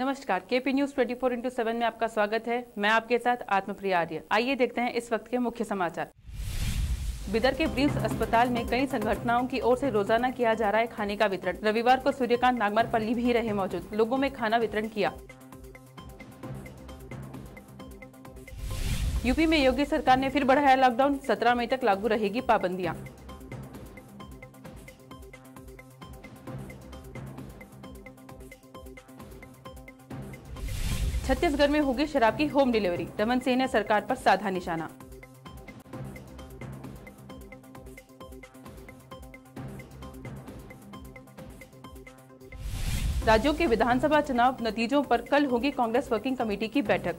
नमस्कार KP news 24 four into seven में आपका स्वागत है। मैं आपके साथ आत्मप्रिय आर्य। आइए देखते हैं इस वक्त के मुख्य समाचार। बिदर के ब्रिम्स अस्पताल में कई संगठनों की ओर से रोज़ाना किया जा रहा है खाने का वितरण। रविवार को सूर्यकांत नागमार पल्ली भी रहे मौजूद। लोगों में खाना वितरण किया। यूपी में योगी सरकार ने फिर बढ़ाया लॉकडाउन। 17 मई तक लागू रहेगी पाबंदियाँ। छत्तीसगढ़ में होगी शराब की होम डिलीवरी, दमन सिंह ने सरकार पर साधा निशाना। राज्यों के विधानसभा चुनाव नतीजों पर कल होगी कांग्रेस वर्किंग कमेटी की बैठक।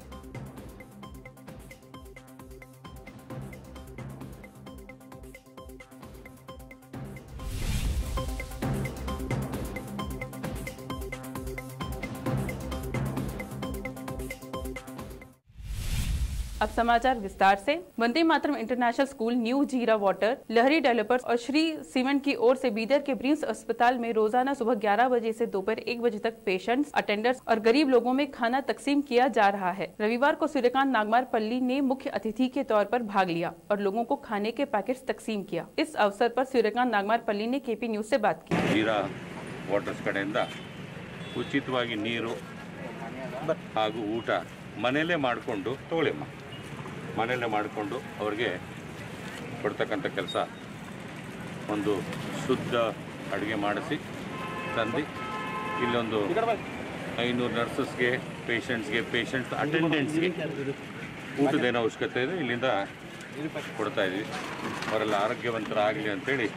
अब समाचार विस्तार से Vande Mataram international school new Jeera water Lahari developers और श्री सीमेंट की ओर से बीदर के ब्रिम्स अस्पताल में रोजाना सुबह 11 बजे से दोपहर एक बजे तक पेशेंट्स अटेंडर्स और गरीब लोगों में खाना तकसीम किया जा रहा है रविवार को सूर्यकांत नागमार पल्ली ने मुख्य अतिथि के तौर पर भाग लिया और लोगों को खाने के पैकेट तकसीम किया इस अवसर पर सूर्यकांत नागमार पल्ली ने केपी न्यूज से बात की ಜೀರಾ ವಾಟರ್ಸ್ ಕಡೆಯಿಂದ ಉಚಿತವಾಗಿ ನೀರು ಹಾಗೂ ಊಟ ಮನೆಯಲ್ಲೇ ಮಾಡಿಕೊಂಡು ತಗೊಳ್ಳಿಮ್ಮ ಮನೆಯಲ್ಲೇ ಮಾಡಿಕೊಂಡು ಅವ್ರಿಗೆ ಕೊಡ್ತಕ್ಕಂಥ ಕೆಲಸ ಒಂದು ಶುದ್ಧ ಅಡುಗೆ ಮಾಡಿಸಿ ತಂದು ಇಲ್ಲೊಂದು ಐನೂರು ನರ್ಸಸ್ಗೆ ಪೇಷಂಟ್ಸ್ಗೆ ಪೇಷಂಟ್ಸ್ ಅಟೆಂಡೆಂಟ್ಸ್ಗೆ ಊಟದೇನೋ ಅವಶ್ಯಕತೆ ಇದೆ, ಇಲ್ಲಿಂದ ಕೊಡ್ತಾ ಇದ್ವಿ ಅವರೆಲ್ಲ ಆರೋಗ್ಯವಂತರಾಗಲಿ ಅಂತೇಳಿ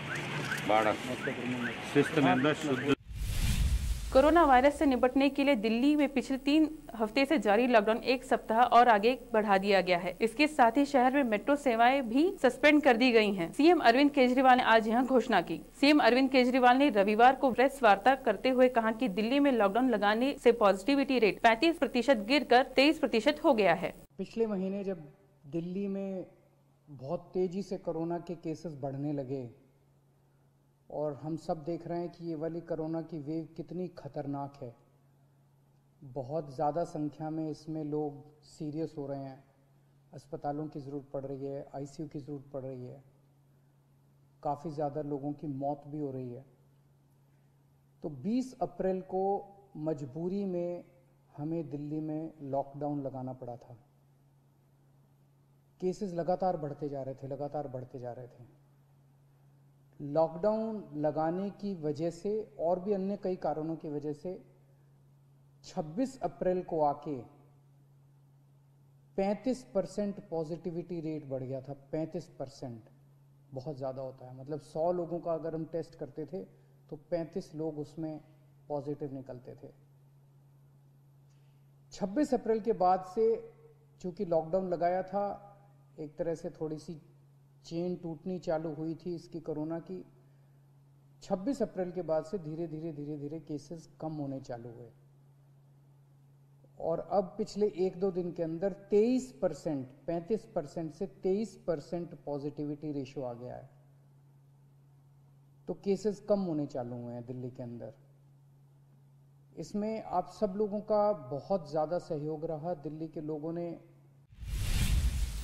ಭಾಳ ಶಿಸ್ತಿನಿಂದ ಶುದ್ಧ कोरोना वायरस से निपटने के लिए दिल्ली में पिछले तीन हफ़्ते से जारी लॉकडाउन एक सप्ताह और आगे बढ़ा दिया गया है। इसके साथ ही शहर में मेट्रो सेवाएँ भी सस्पेंड कर दी गई हैं। सीएम अरविंद केजरीवाल ने आज यह घोषणा की। सीएम अरविंद केजरीवाल ने रविवार को प्रेस वार्ता करते हुए कहा कि दिल्ली में लॉकडाउन लगाने से पॉजिटिविटी रेट 35 प्रतिशत गिर कर तेईस प्रतिशत हो गया है। पिछले महीने जब दिल्ली में बहुत तेज़ी से कोरोना के केसेस बढ़ने लगे और हम सब देख रहे हैं कि ये वाली कोरोना की वेव कितनी खतरनाक है। बहुत ज़्यादा संख्या में इसमें लोग सीरियस हो रहे हैं। अस्पतालों की ज़रूरत पड़ रही है, आईसीयू की ज़रूरत पड़ रही है। काफ़ी ज़्यादा लोगों की मौत भी हो रही है। तो 20 अप्रैल को मजबूरी में हमें दिल्ली में लॉकडाउन लगाना पड़ा था। केसेस लगातार बढ़ते जा रहे थे, लगातार बढ़ते जा रहे थे। लॉकडाउन लगाने की वजह से और भी अन्य कई कारणों की वजह से 26 अप्रैल को आके 35 परसेंट पॉजिटिविटी रेट बढ़ गया था। 35 परसेंट बहुत ज़्यादा होता है। मतलब 100 लोगों का अगर हम टेस्ट करते थे तो 35 लोग उसमें पॉजिटिव निकलते थे। 26 अप्रैल के बाद से चूँकि लॉकडाउन लगाया था, एक तरह से थोड़ी सी चेन टूटनी चालू हुई थी इसकी कोरोना की 26 अप्रैल के बाद से धीरे धीरे धीरे धीरे केसेस कम होने चालू हुए। और अब पिछले एक दो दिन के अंदर 23 परसेंट, पैंतीस परसेंट से 23 परसेंट पॉजिटिविटी रेशियो आ गया है। तो केसेस कम होने चालू हुए हैं दिल्ली के अंदर। इसमें आप सब लोगों का बहुत ज़्यादा सहयोग रहा। दिल्ली के लोगों ने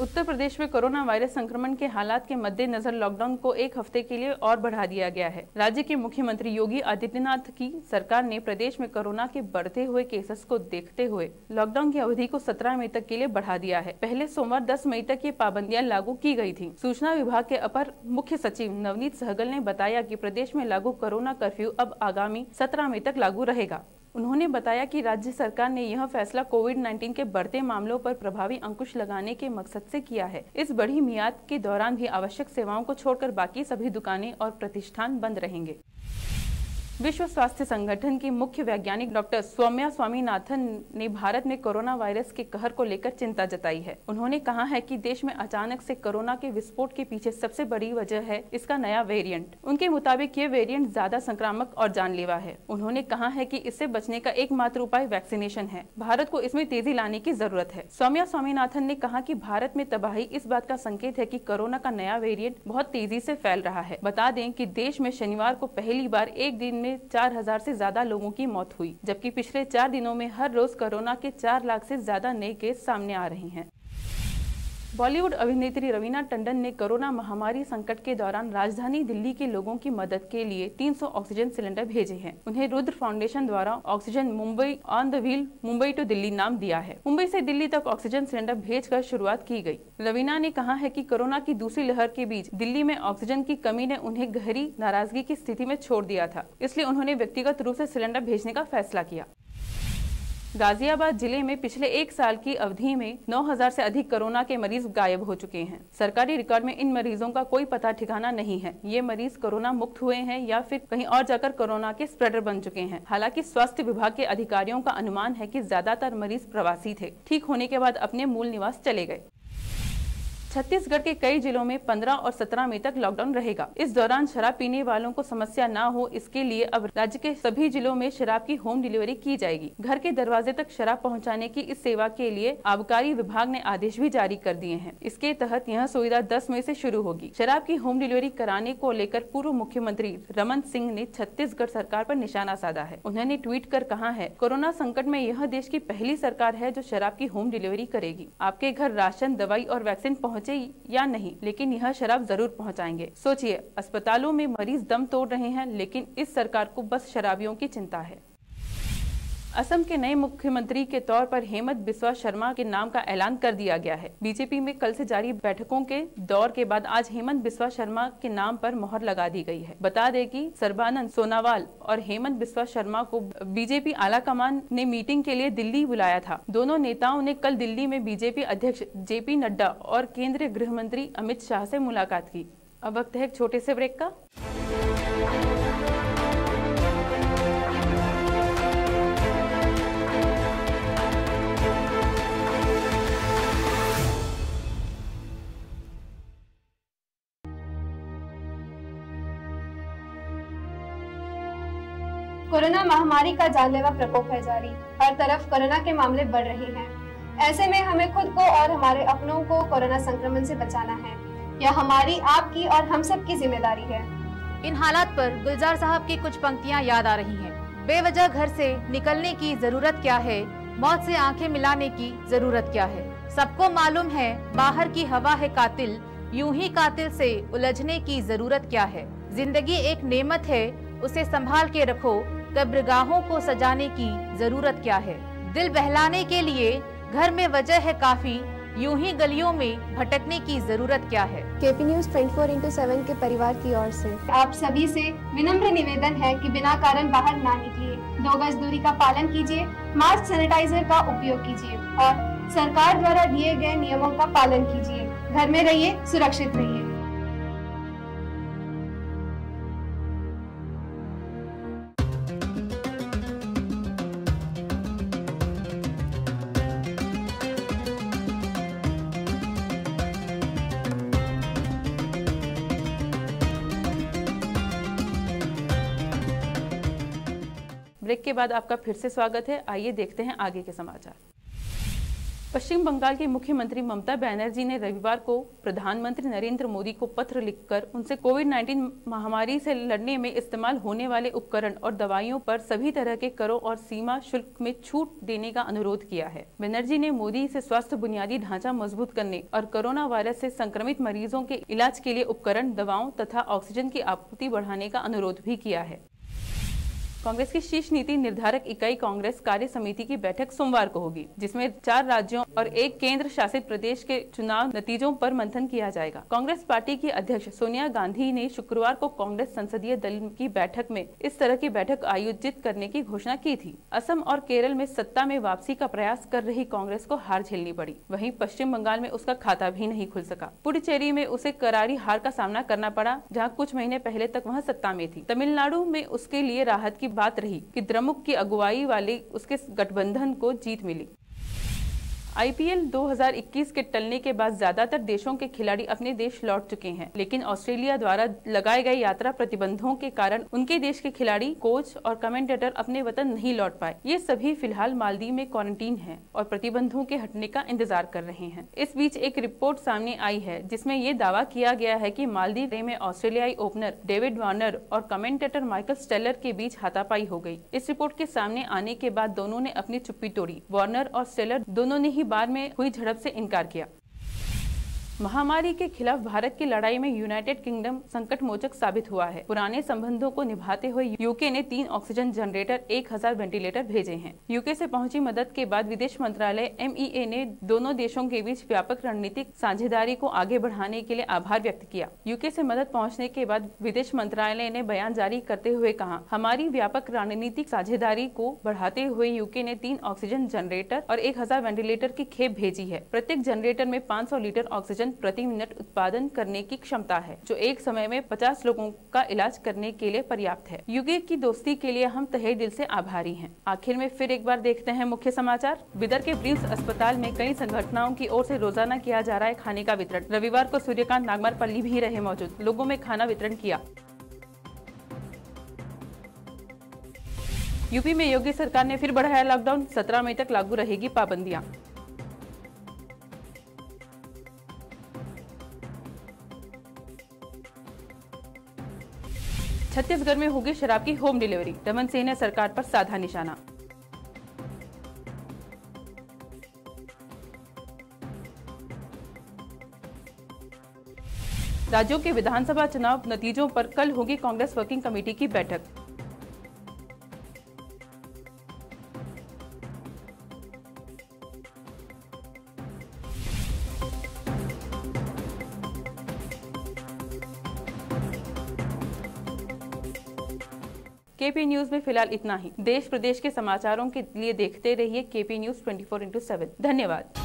उत्तर प्रदेश में कोरोना वायरस संक्रमण के हालात के मद्देनजर लॉकडाउन को एक हफ़्ते के लिए और बढ़ा दिया गया है। राज्य के मुख्यमंत्री योगी आदित्यनाथ की सरकार ने प्रदेश में कोरोना के बढ़ते हुए केसेस को देखते हुए लॉकडाउन की अवधि को 17 मई तक के लिए बढ़ा दिया है। पहले सोमवार 10 मई तक ये पाबंदियाँ लागू की गई थी। सूचना विभाग के अपर मुख्य सचिव नवनीत सहगल ने बताया की प्रदेश में लागू कोरोना कर्फ्यू अब आगामी सत्रह मई तक लागू रहेगा। उन्होंने बताया कि राज्य सरकार ने यह फैसला कोविड 19 के बढ़ते मामलों पर प्रभावी अंकुश लगाने के मकसद से किया है। इस बड़ी मियाद के दौरान भी आवश्यक सेवाओं को छोड़कर बाकी सभी दुकानें और प्रतिष्ठान बंद रहेंगे। विश्व स्वास्थ्य संगठन की मुख्य वैज्ञानिक डॉक्टर सौम्या स्वामीनाथन ने भारत में कोरोना वायरस के कहर को लेकर चिंता जताई है। उन्होंने कहा है कि देश में अचानक से कोरोना के विस्फोट के पीछे सबसे बड़ी वजह है इसका नया वेरिएंट। उनके मुताबिक ये वेरिएंट ज़्यादा संक्रामक और जानलेवा है। उन्होंने कहा है की इससे बचने का एकमात्र उपाय वैक्सीनेशन है। भारत को इसमें तेज़ी लाने की ज़रूरत है। सौम्या स्वामीनाथन ने कहा की भारत में तबाही इस बात का संकेत है की कोरोना का नया वेरियंट बहुत तेज़ी ऐसी फैल रहा है। बता दें की देश में शनिवार को पहली बार एक दिन में में 4000 से ज़्यादा लोगों की मौत हुई, जबकि पिछले चार दिनों में हर रोज कोरोना के चार लाख से ज़्यादा नए केस सामने आ रहे हैं। बॉलीवुड अभिनेत्री रवीना टंडन ने कोरोना महामारी संकट के दौरान राजधानी दिल्ली के लोगों की मदद के लिए 300 ऑक्सीजन सिलेंडर भेजे हैं। उन्हें रुद्र फाउंडेशन द्वारा oxygen Mumbai on the wheel, Mumbai to Delhi नाम दिया है। मुंबई से दिल्ली तक ऑक्सीजन सिलेंडर भेजकर शुरुआत की गई रवीना ने कहा है की कोरोना की दूसरी लहर के बीच दिल्ली में ऑक्सीजन की कमी ने उन्हें गहरी नाराज़गी की स्थिति में छोड़ दिया था, इसलिए उन्होंने व्यक्तिगत रूप ऐसी सिलेंडर भेजने का फैसला किया। गाजियाबाद ज़िले में पिछले एक साल की अवधि में 9000 से अधिक कोरोना के मरीज़ गायब हो चुके हैं। सरकारी रिकॉर्ड में इन मरीजों का कोई पता ठिकाना नहीं है। ये मरीज़ कोरोना मुक्त हुए हैं या फिर कहीं और जाकर कोरोना के स्प्रेडर बन चुके हैं। हालाँकि स्वास्थ्य विभाग के अधिकारियों का अनुमान है कि ज़्यादातर मरीज़ प्रवासी थे। ठीक होने के बाद अपने मूल निवास चले गए। छत्तीसगढ़ के कई जिलों में 15 और 17 मई तक लॉकडाउन रहेगा। इस दौरान शराब पीने वालों को समस्या न हो, इसके लिए अब राज्य के सभी जिलों में शराब की होम डिलीवरी की जाएगी। घर के दरवाजे तक शराब पहुँचाने की इस सेवा के लिए आबकारी विभाग ने आदेश भी जारी कर दिए हैं। इसके तहत यह सुविधा 10 मई ऐसी शुरू होगी। शराब की होम डिलीवरी कराने को लेकर पूर्व मुख्यमंत्री रमन सिंह ने छत्तीसगढ़ सरकार आरोप निशाना साधा है। उन्होंने ट्वीट कर कहा है, कोरोना संकट में यह देश की पहली सरकार है जो शराब की होम डिलीवरी करेगी। आपके घर राशन, दवाई और वैक्सीन पहुँच पहुँचे या नहीं, लेकिन यह शराब ज़रूर पहुंचाएँगे। सोचिए, अस्पतालों में मरीज़ दम तोड़ रहे हैं, लेकिन इस सरकार को बस शराबियों की चिंता है। असम के नए मुख्यमंत्री के तौर पर हेमंत बिस्वा शर्मा के नाम का ऐलान कर दिया गया है। बीजेपी में कल से जारी बैठकों के दौर के बाद आज हेमंत बिस्वा शर्मा के नाम पर मोहर लगा दी गई है। बता दें कि सर्बानंद सोनावाल और हेमंत बिस्वा शर्मा को बीजेपी आलाकमान ने मीटिंग के लिए दिल्ली बुलाया था। दोनों नेताओं ने कल दिल्ली में बीजेपी अध्यक्ष जेपी नड्डा और केंद्रीय गृह मंत्री अमित शाह से मुलाकात की। अब वक्त है एक छोटे से ब्रेक का। कोरोना महामारी का जानलेवा प्रकोप है जारी। हर तरफ़ कोरोना के मामले बढ़ रहे हैं। ऐसे में हमें खुद को और हमारे अपनों को कोरोना संक्रमण से बचाना है। यह हमारी, आपकी और हम सब की ज़िम्मेदारी है। इन हालात पर गुलजार साहब की कुछ पंक्तियाँ याद आ रही हैं। बेवजह घर से निकलने की ज़रूरत क्या है? मौत से आँखें मिलाने की ज़रूरत क्या है? सबको मालूम है, बाहर की हवा है कातिल, यूँ ही कातिल से उलझने की ज़रूरत क्या है? ज़िंदगी एक नेमत है, उसे संभाल के रखो कब्रगाहों को सजाने की ज़रूरत क्या है? दिल बहलाने के लिए घर में वजह है काफ़ी यूँ ही गलियों में भटकने की ज़रूरत क्या है? KP news 24 four into seven के परिवार की ओर से। आप सभी से विनम्र निवेदन है कि बिना कारण बाहर ना निकलिए। दो गज दूरी का पालन कीजिए मास्क सैनिटाइजर का उपयोग कीजिए और सरकार द्वारा दिए गए नियमों का पालन कीजिए। घर में रहिए सुरक्षित रहिए। ब्रेक के बाद आपका फिर से स्वागत है। आइए देखते हैं आगे के समाचार। पश्चिम बंगाल की मुख्यमंत्री ममता बनर्जी ने रविवार को प्रधानमंत्री नरेंद्र मोदी को पत्र लिखकर उनसे कोविड 19 महामारी से लड़ने में इस्तेमाल होने वाले उपकरण और दवाइयों पर सभी तरह के करों और सीमा शुल्क में छूट देने का अनुरोध किया है। बनर्जी ने मोदी से स्वास्थ्य बुनियादी ढांचा मज़बूत करने और कोरोना वायरस से संक्रमित मरीजों के इलाज के लिए उपकरण, दवाओं तथा ऑक्सीजन की आपूर्ति बढ़ाने का अनुरोध भी किया है। कांग्रेस की शीर्ष नीति निर्धारक इकाई कांग्रेस कार्य समिति की बैठक सोमवार को होगी, जिसमें चार राज्यों और एक केंद्र शासित प्रदेश के चुनाव नतीजों पर मंथन किया जाएगा। कांग्रेस पार्टी की अध्यक्ष सोनिया गांधी ने शुक्रवार को कांग्रेस संसदीय दल की बैठक में इस तरह की बैठक आयोजित करने की घोषणा की थी। असम और केरल में सत्ता में वापसी का प्रयास कर रही कांग्रेस को हार झेलनी पड़ी। वहीं पश्चिम बंगाल में उसका खाता भी नहीं खुल सका। पुडुचेरी में उसे करारी हार का सामना करना पड़ा, जहाँ कुछ महीने पहले तक वह सत्ता में थी। तमिलनाडु में उसके लिए राहत की बात रही कि द्रमुक की अगुवाई वाले उसके गठबंधन को जीत मिली। आईपीएल 2021 के टलने के बाद ज़्यादातर देशों के खिलाड़ी अपने देश लौट चुके हैं, लेकिन ऑस्ट्रेलिया द्वारा लगाए गए यात्रा प्रतिबंधों के कारण उनके देश के खिलाड़ी, कोच और कमेंटेटर अपने वतन नहीं लौट पाए। ये सभी फ़िलहाल मालदीव में क्वारंटीन हैं और प्रतिबंधों के हटने का इंतज़ार कर रहे हैं। इस बीच एक रिपोर्ट सामने आई है, जिसमें ये दावा किया गया है की मालदीव में ऑस्ट्रेलियाई ओपनर डेविड वार्नर और कमेंटेटर माइकल स्टेलर के बीच हाथापाई हो गई इस रिपोर्ट के सामने आने के बाद दोनों ने अपनी चुप्पी तोड़ी। वार्नर और स्टेलर दोनों ने ही बाद में हुई झड़प से इनकार किया। महामारी के खिलाफ भारत की लड़ाई में यूनाइटेड किंगडम संकट मोचक साबित हुआ है। पुराने संबंधों को निभाते हुए यूके ने तीन ऑक्सीजन जनरेटर, एक हज़ार वेंटिलेटर भेजे हैं। यूके से पहुँची मदद के बाद विदेश मंत्रालय एमईए ने दोनों देशों के बीच व्यापक रणनीतिक साझेदारी को आगे बढ़ाने के लिए आभार व्यक्त किया। यूके ऐसी मदद पहुँचने के बाद विदेश मंत्रालय ने बयान जारी करते हुए कहा, हमारी व्यापक रणनीतिक साझेदारी को बढ़ाते हुए यूके ने तीन ऑक्सीजन जनरेटर और एक हज़ार वेंटिलेटर की खेप भेजी है। प्रत्येक जनरेटर में पाँच सौ लीटर ऑक्सीजन ऑक्सीजन प्रति मिनट उत्पादन करने की क्षमता है, जो एक समय में 50 लोगों का इलाज करने के लिए पर्याप्त है। युगे की दोस्ती के लिए हम तहे दिल से आभारी हैं। आखिर में फिर एक बार देखते हैं मुख्य समाचार। बिदर के ब्रिम्स अस्पताल में कई संगठनाओं की ओर से रोज़ाना किया जा रहा है खाने का वितरण। रविवार को सूर्यकांत नागमार पल्ली भी रहे मौजूद। लोगों में खाना वितरण किया। यूपी में योगी सरकार ने फिर बढ़ाया लॉकडाउन। 17 मई तक लागू रहेगी पाबंदियाँ। छत्तीसगढ़ में होगी शराब की होम डिलीवरी, दमन सिंह ने सरकार पर साधा निशाना। राज्यों के विधानसभा चुनाव नतीजों पर कल होगी कांग्रेस वर्किंग कमेटी की बैठक। केपी न्यूज़ में फ़िलहाल इतना ही। देश प्रदेश के समाचारों के लिए देखते रहिए KP news twenty four into seven धन्यवाद।